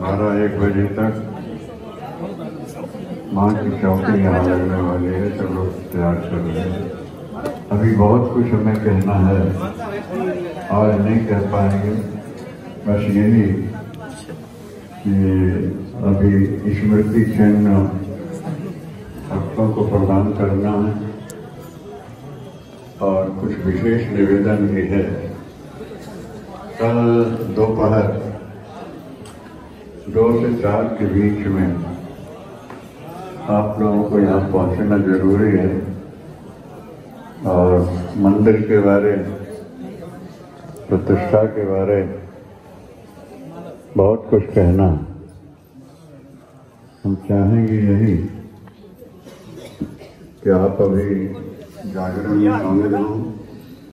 बारह एक बजे तक माँ की चौकी यहाँ लगने वाली है। सब लोग तैयार कर रहे हैं। अभी बहुत कुछ हमें कहना है और नहीं कह पाएँगे। बस यही कि अभी स्मृति चिन्ह भक्तों को प्रदान करना है और कुछ विशेष निवेदन भी है। कल दोपहर दो से चार के बीच में आप लोगों को यहाँ पहुँचना ज़रूरी है और मंदिर के बारे, प्रतिष्ठा के बारे बहुत कुछ कहना। हम चाहेंगे यही कि आप अभी जागरण में शामिल हों।